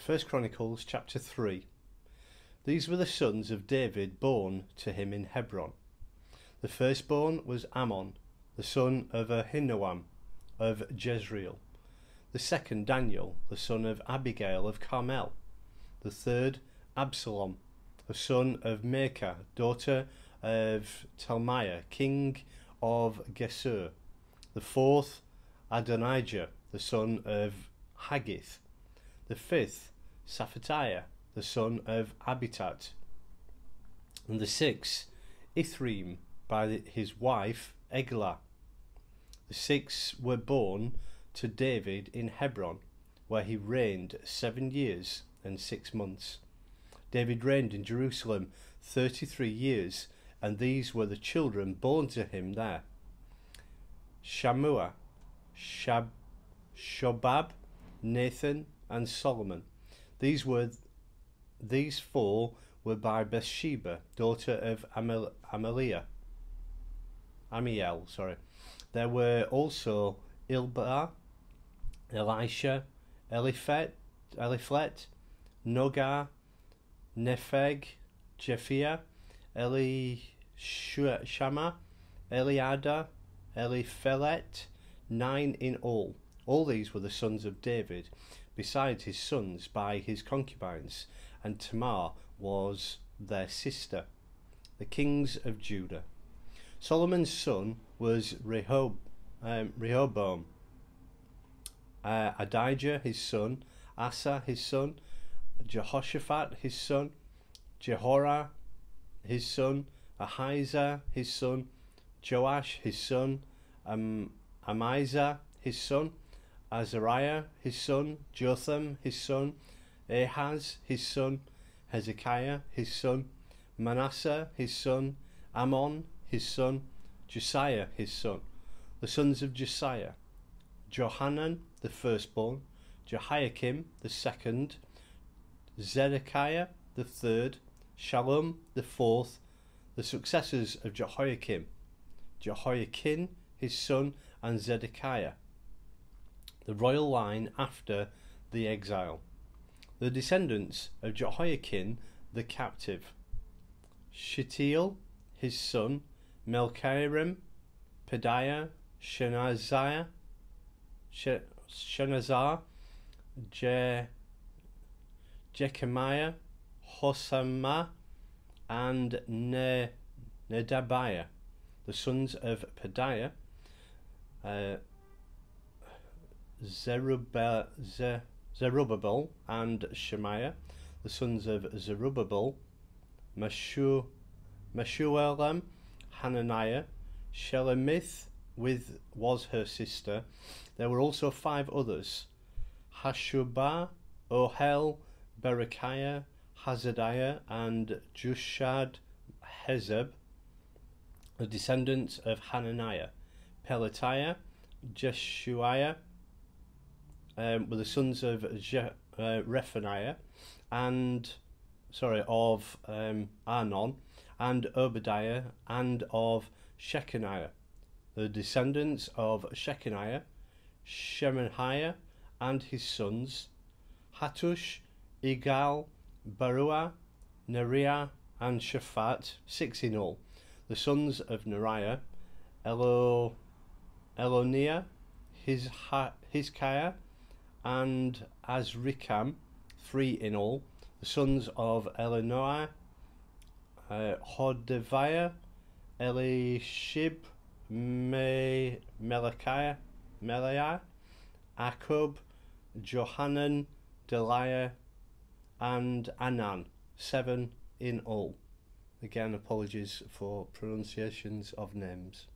First Chronicles chapter 3. These were the sons of David born to him in Hebron. The firstborn was Ammon, the son of Ahinoam of Jezreel. The second Daniel, the son of Abigail of Carmel. The third Absalom, the son of Maacah, daughter of Talmaiah, king of Geshur. The fourth Adonijah, the son of Haggith. The fifth Shephatiah, the son of Abitat. And the sixth Ithream, by his wife Eglah. The six were born to David in Hebron, where he reigned seven years and six months. David reigned in Jerusalem thirty three years, and these were the children born to him there Shammua, Shab, Shobab, Nathan, and Solomon. These were these four were by Bathsheba, daughter of Amel. Amiel, sorry. There were also Ilba, Elisha, Eliphet, Eliphet, Nogah, Nepheg, Jephia, Elishama, Eliada, Eliphelet, nine in all. All these were the sons of David, besides his sons by his concubines, and Tamar was their sister, the kings of Judah. Solomon's son was Rehob, um, Rehoboam, uh, Adijah his son, Asa his son, Jehoshaphat his son, Jehorah his son, Ahijah his son, Joash his son, um, Amizah his son, Azariah his son, Jotham his son, Ahaz his son, Hezekiah his son, Manasseh his son, Amon his son, Josiah his son. The sons of Josiah, Johanan the firstborn, Jehoiakim the second, Zedekiah the third, Shallum the fourth, the successors of Jehoiakim, Jehoiakim his son, and Zedekiah. The royal line after the exile. The descendants of Jehoiakim the captive. Shealtiel his son, Malkiram, Pedaiah, Shenaziah, Shenazzar, Je, Jechemiah, Hosamah, and ne, Nedabiah, the sons of Pedaiah, uh, Zerubbabel, Zerubbabel and Shemaiah, the sons of Zerubbabel, Meshu, Meshuelam, Hananiah, Shelemith with was her sister. There were also five others: Hashubah, Ohel, Berechiah, Hazadiah, and Jushad Hezeb, the descendants of Hananiah. Pelatiah, Jeshuiah um, were the sons of Je- uh, Rephaniah, and sorry of um, Arnon, and Obadiah, and of Shechaniah the descendants of Shechaniah, Shemaiah and his sons, Hattush, Igal, Barua, Neriah, and Shaphat, six in all. The sons of Neriah, Elo, Elonia, his Hizkiah, and Azrikam, three in all. The sons of Eleanor, uh, Hodaviah, Elishib, Me, Melikiah, Meliah, Akub, Johanan, Deliah, and Anan, seven in all. Again, apologies for pronunciations of names.